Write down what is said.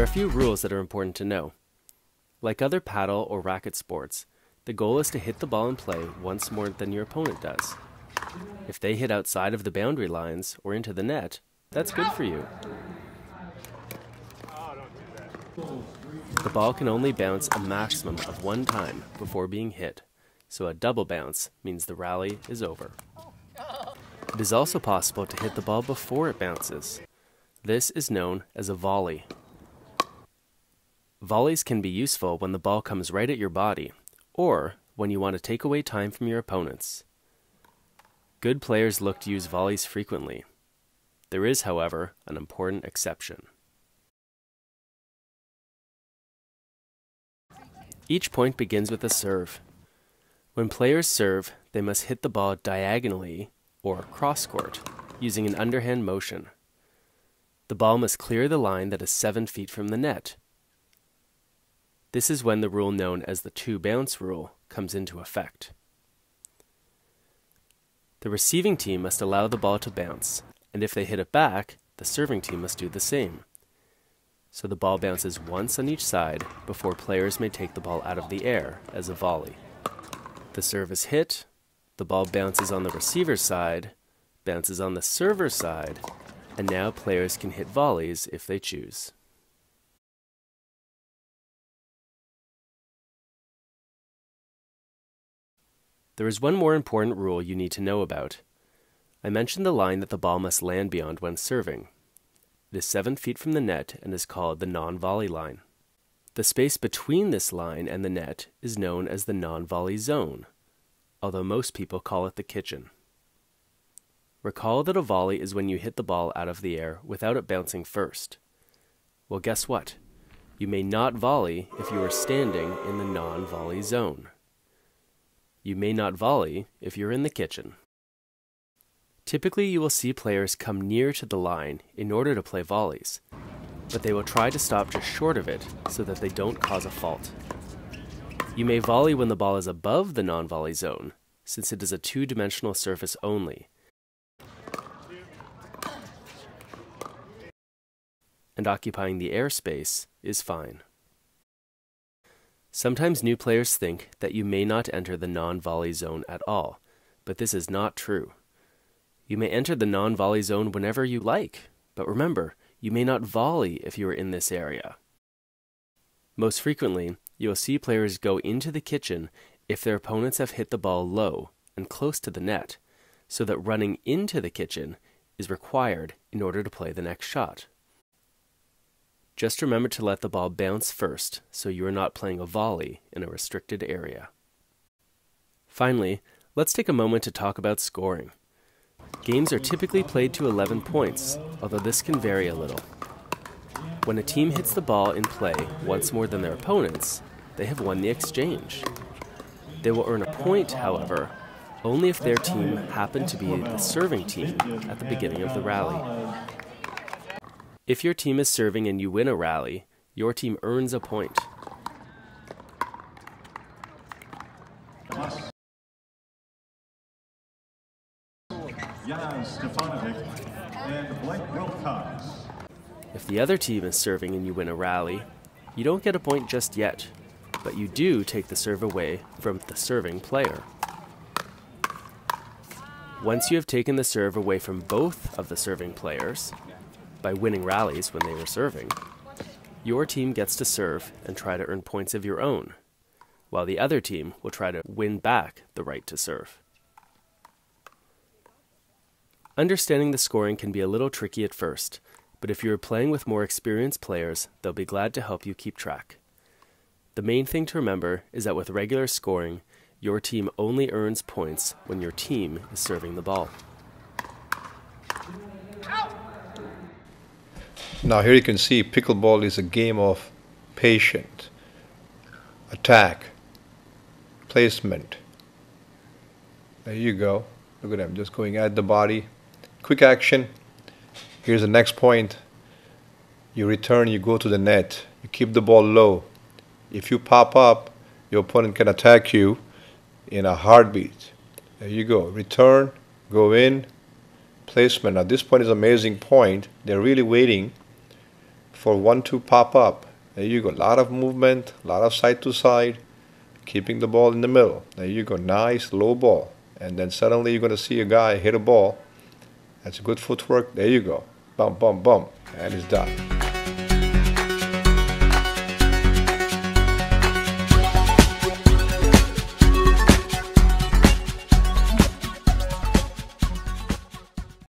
There are a few rules that are important to know. Like other paddle or racket sports, the goal is to hit the ball in play once more than your opponent does. If they hit outside of the boundary lines or into the net, that's good for you. The ball can only bounce a maximum of one time before being hit, so a double bounce means the rally is over. It is also possible to hit the ball before it bounces. This is known as a volley. Volleys can be useful when the ball comes right at your body, or when you want to take away time from your opponents. Good players look to use volleys frequently. There is, however, an important exception. Each point begins with a serve. When players serve, they must hit the ball diagonally or cross court using an underhand motion. The ball must clear the line that is 7 feet from the net. This is when the rule known as the two bounce rule comes into effect. The receiving team must allow the ball to bounce, and if they hit it back, the serving team must do the same. So the ball bounces once on each side before players may take the ball out of the air as a volley. The serve is hit, the ball bounces on the receiver's side, bounces on the server's side, and now players can hit volleys if they choose. There is one more important rule you need to know about. I mentioned the line that the ball must land beyond when serving. It is 7 feet from the net and is called the non volley line. The space between this line and the net is known as the non volley zone, although most people call it the kitchen. Recall that a volley is when you hit the ball out of the air without it bouncing first. Well, guess what? You may not volley if you are standing in the non volley zone. You may not volley if you're in the kitchen. Typically, you will see players come near to the line in order to play volleys, but they will try to stop just short of it so that they don't cause a fault. You may volley when the ball is above the non volley zone, since it is a two dimensional surface only. And occupying the airspace is fine. Sometimes new players think that you may not enter the non volley zone at all, but this is not true. You may enter the non volley zone whenever you like, but remember, you may not volley if you are in this area. Most frequently, you will see players go into the kitchen if their opponents have hit the ball low and close to the net, so that running into the kitchen is required in order to play the next shot. Just remember to let the ball bounce first so you are not playing a volley in a restricted area. Finally, let's take a moment to talk about scoring. Games are typically played to 11 points, although this can vary a little. When a team hits the ball in play once more than their opponents, they have won the exchange. They will earn a point, however, only if their team happened to be the serving team at the beginning of the rally. If your team is serving and you win a rally, your team earns a point. If the other team is serving and you win a rally, you don't get a point just yet, but you do take the serve away from the serving player. Once you have taken the serve away from both of the serving players, by winning rallies when they were serving, your team gets to serve and try to earn points of your own, while the other team will try to win back the right to serve. Understanding the scoring can be a little tricky at first, but if you are playing with more experienced players, they'll be glad to help you keep track. The main thing to remember is that with regular scoring, your team only earns points when your team is serving the ball. Now here you can see pickleball is a game of patient, attack, placement. There you go. Look at them just going at the body. Quick action. Here's the next point. You return, you go to the net. You keep the ball low. If you pop up, your opponent can attack you in a heartbeat. There you go. Return, go in, placement. Now this point is amazing point. They're really waiting for one to pop up. There you go. A lot of movement, a lot of side to side, keeping the ball in the middle. There you go. Nice low ball. And then suddenly you're going to see a guy hit a ball. That's a good footwork. There you go. Bum, bum, bum. And it's done.